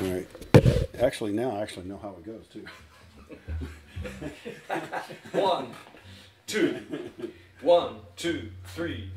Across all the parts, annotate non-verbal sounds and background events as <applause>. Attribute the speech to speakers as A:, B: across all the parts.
A: All right. Actually, now I actually know how it goes, too. <laughs>
B: one, two, one, two, three.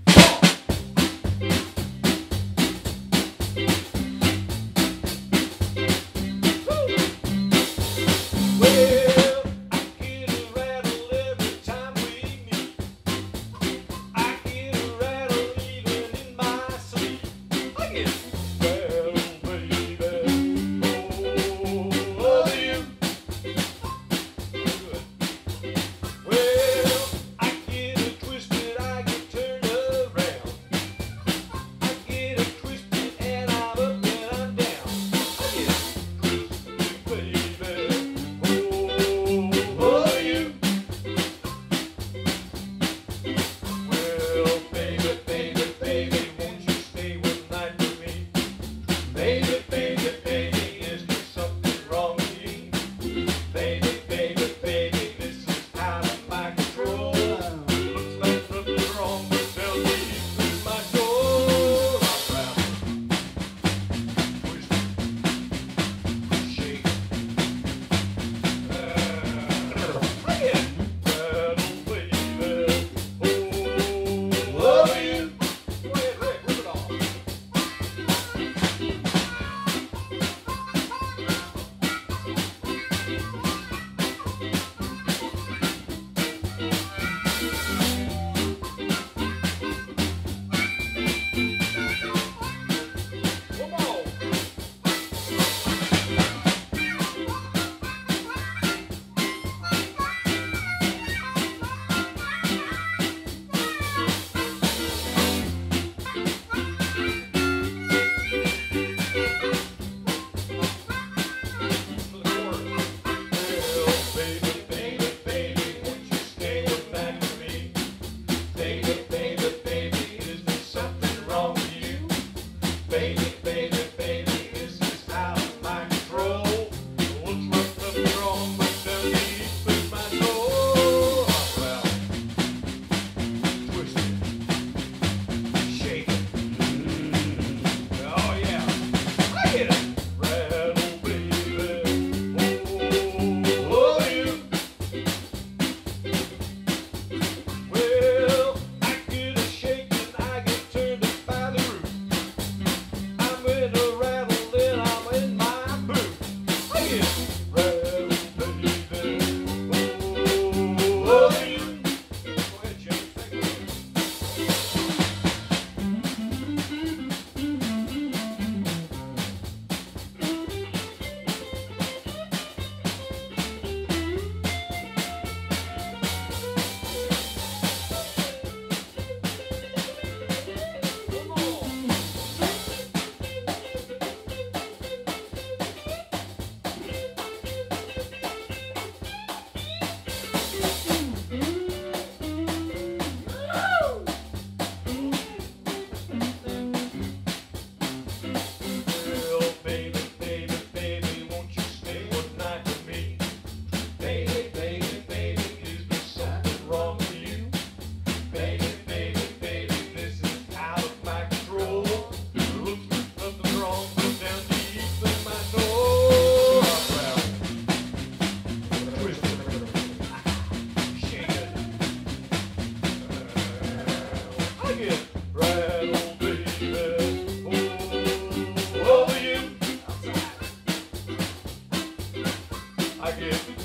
B: I give